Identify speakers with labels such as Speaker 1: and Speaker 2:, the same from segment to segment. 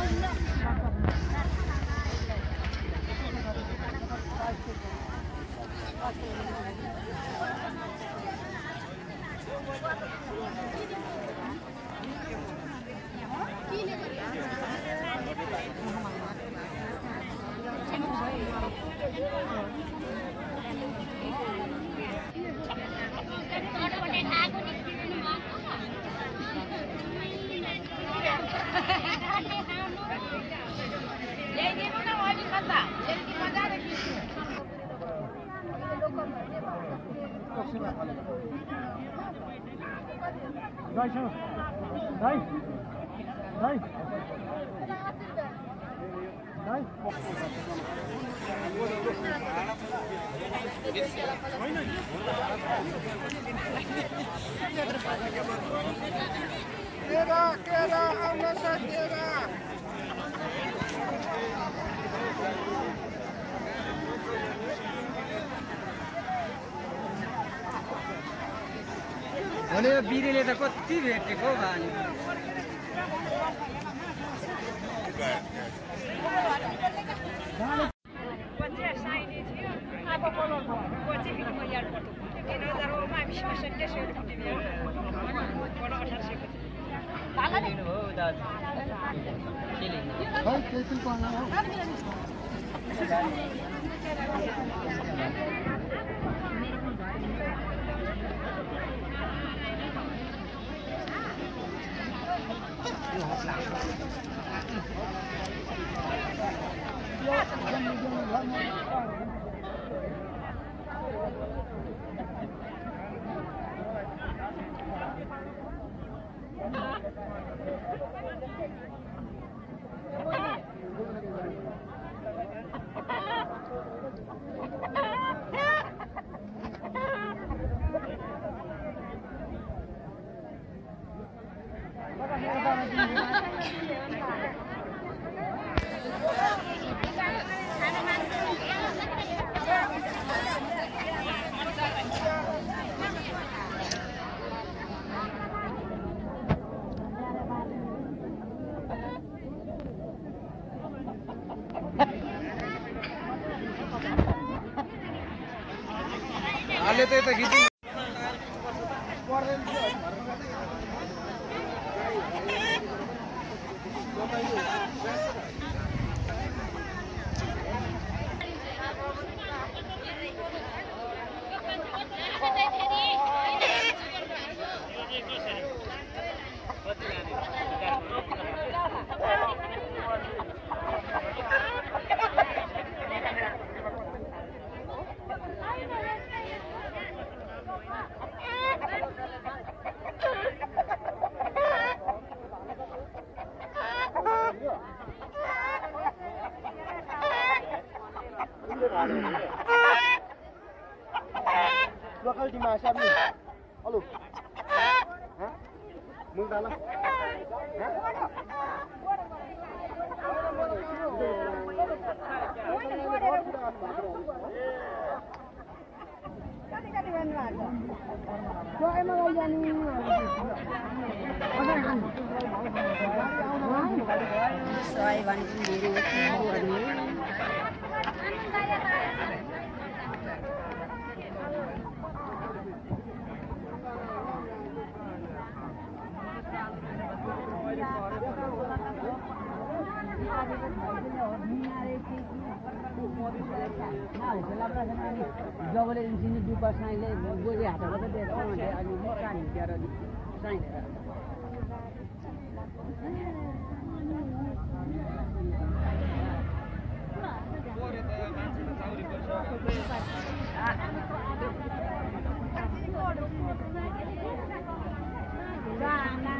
Speaker 1: Thank. केरा केरा आउन सकेरा
Speaker 2: भने बिरेले त कति भेटेको हौ भाइ के लिनु? अहिले त यता खिच्नु
Speaker 1: dua kali di masa nih halo Hah? mung
Speaker 3: hah? Dua emang जबले इन्सिनी डुबा साइले गोली हातबाट दिएर भने अनि कान हिँडेर साइलेर
Speaker 2: मान्छे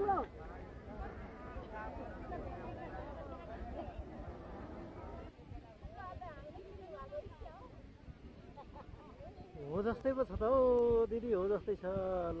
Speaker 4: लो
Speaker 2: हो जस्तै पो छ त हौ दिदी हो जस्तै छ ल।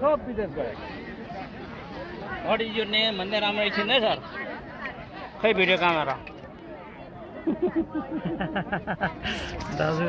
Speaker 2: सब विदेश गए
Speaker 5: What is your name? भन्दै राम्रो है सर खै भिडियो क्यामेरा
Speaker 2: दाजु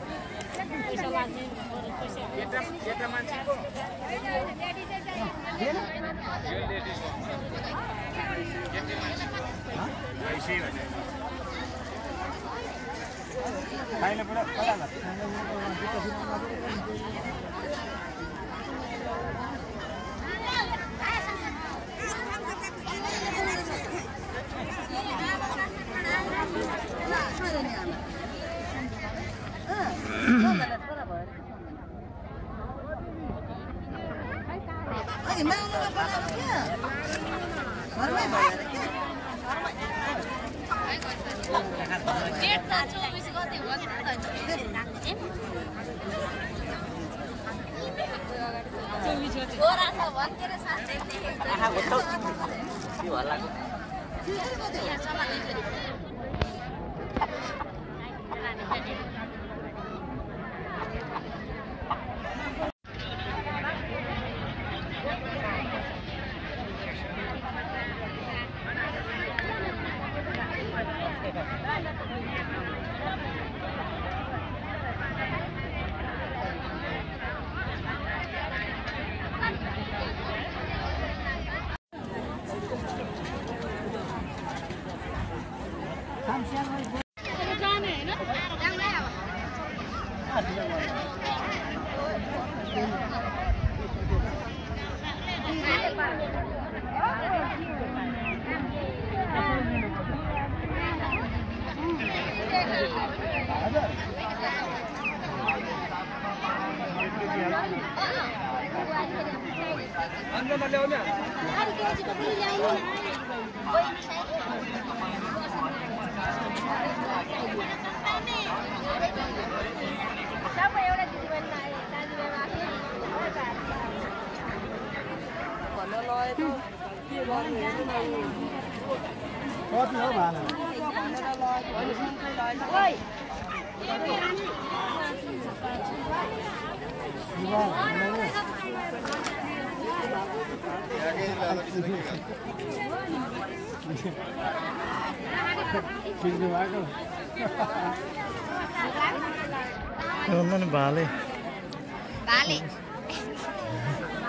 Speaker 4: यत्र मान्छे अहिले पुरा có
Speaker 2: chứ
Speaker 6: các bạn ơi Hãy subscribe
Speaker 7: cho kênh
Speaker 6: Ghiền Mì Gõ Để không
Speaker 1: bỏ lỡ những video hấp
Speaker 2: dẫn नि भाले
Speaker 6: भाले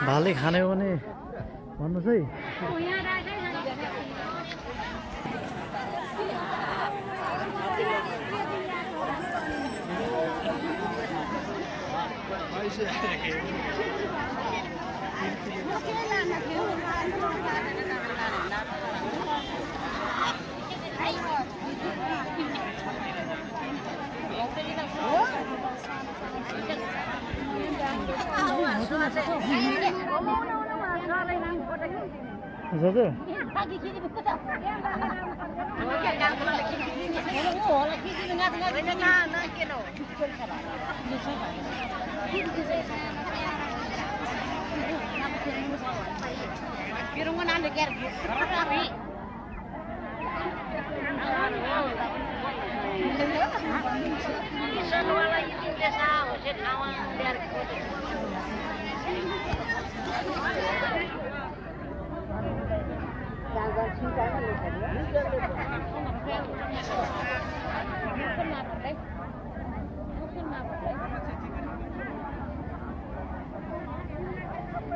Speaker 2: भाले खाने हो भने भन्नुहोस् है हजुर Jangan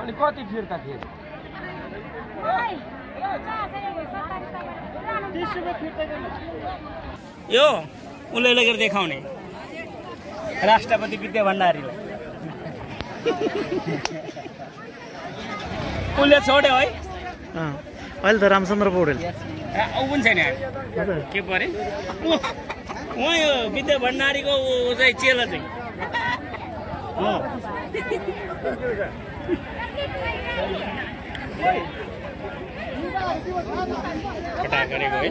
Speaker 8: अनि कति फिर्ता थिए
Speaker 5: यो उसले लगेर देखाउने राष्ट्रपति विद्या भण्डारीलाई उसले छोड्यो है
Speaker 3: अँ, अहिले त रामचन्द्र पौडेल
Speaker 5: ऊ पनि छैन। के परे ऊ- उहाँ यो विद्या भण्डारीको ऊ चाहिँ चेला चाहिँ। गरेको है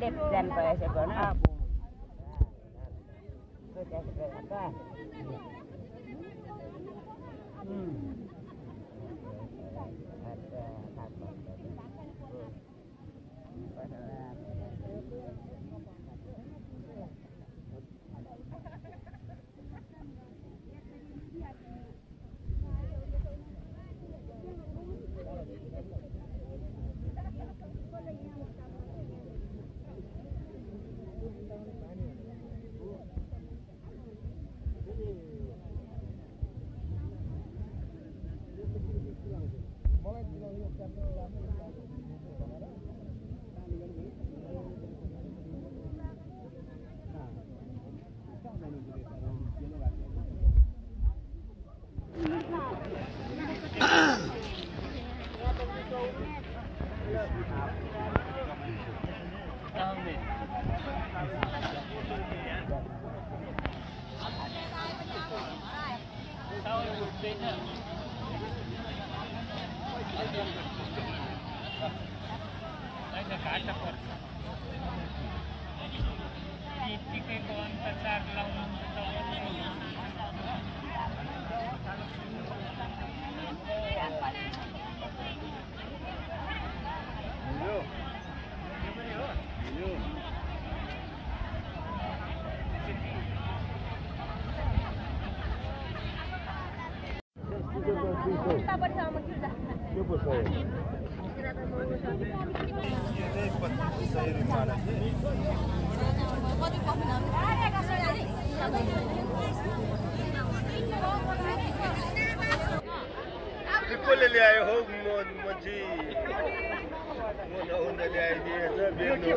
Speaker 5: Lip dan bahasa
Speaker 3: Bono.
Speaker 2: इतै हुनुहुन्छ कसले ल्यायो हौ म मान्छे उनले ल्याइदिएछ बेच्नु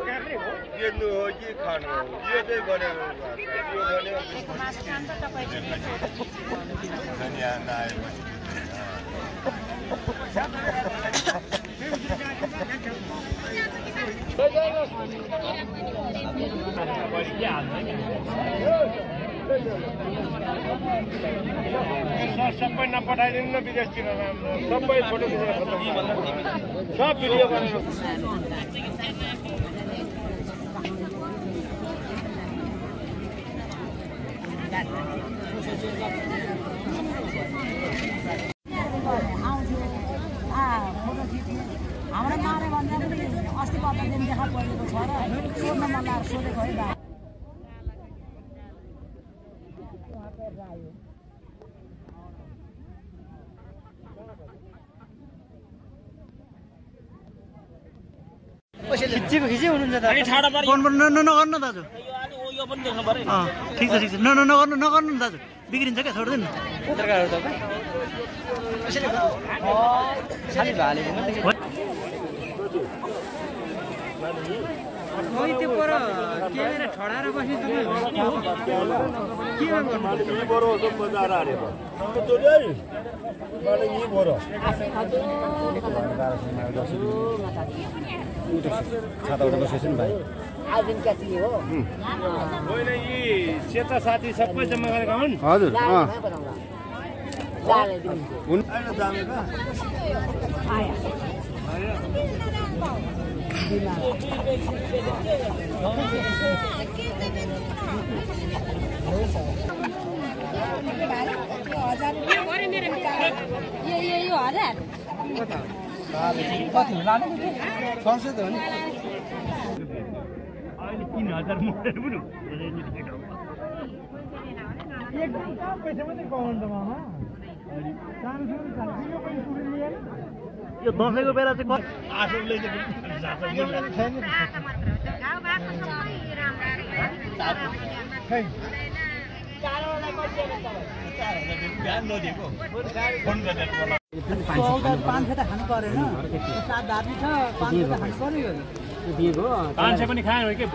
Speaker 2: बेच्नु हो कि खानु हो यो चाहिँ भनेको यो भनेको धनियाँ नआएपछि
Speaker 3: सबै नपठाइदिनु न विदेशतिर सबै फोटो सब भिडियो गरेर
Speaker 1: हाम्रो मारे भन्दा पनि दिन देखा परेको छ र सोध्न मन लागेर सोधेको है दा
Speaker 6: खिचेको खिचे हुनुहुन्छ नगर्नु न दाजु ठिक छ ठिक छ न न नगर्नु नगर्नु नि दाजु बिग्रिन्छ क्या छोडिदिनु
Speaker 1: त्यो पर क्यामेरा ठडाएर बस्ने
Speaker 3: सेता साथी सबै जम्मा गरेका हुन् हजुर हुन्
Speaker 2: यो यो यो हजार
Speaker 9: अहिले तिन हजार मोडेल पनि
Speaker 6: यो दसैँको बेला चाहिँ क-
Speaker 9: आफूले चाहिँ बिहान नदिएको फोन गरेर बोला।
Speaker 1: चौध पाँच सय त खानु परेन। सात धार्मी छ पाँच सय त खानु पऱ्यो।
Speaker 9: पाँच सय पनि खायो कि?